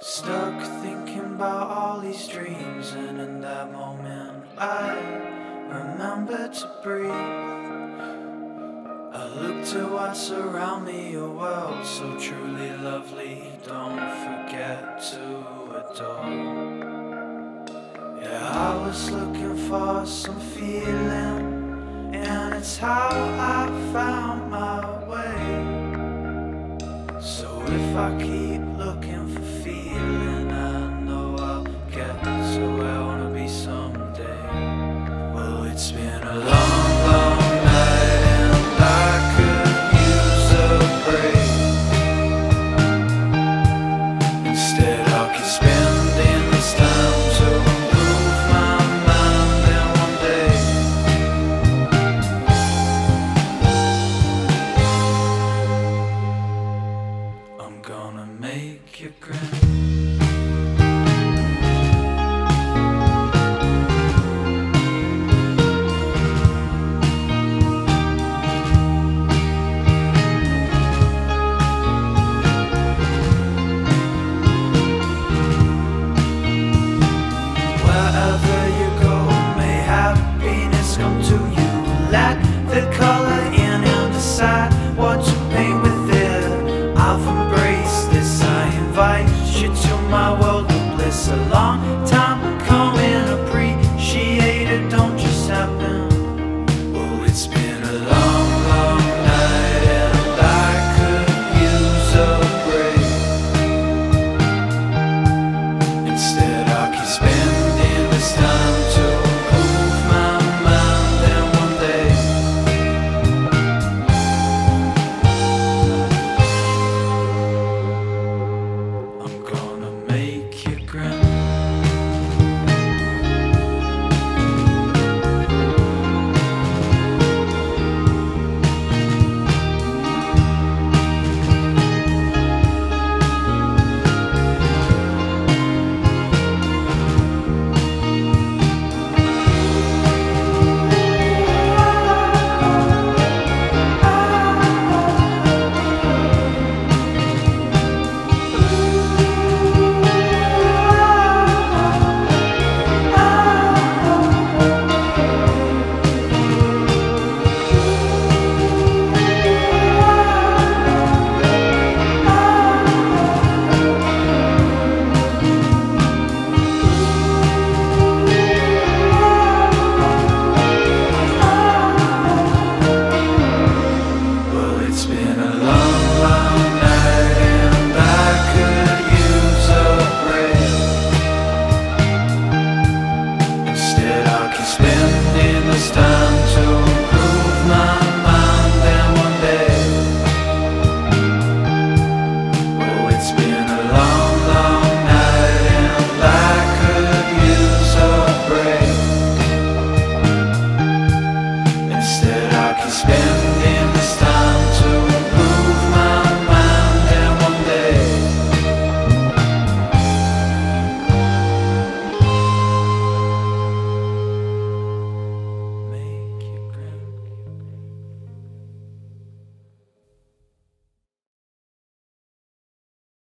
Stuck thinking about all these dreams, and in that moment, I remember to breathe. I look to what's around me, a world so truly lovely. Don't forget to adore. Yeah, I was looking for some feeling, and it's how I found my way. So if I keep the color in and decide what paint with it. I've embraced this. I invite you to my world of bliss. A long time coming, appreciate it. Don't just happen. stand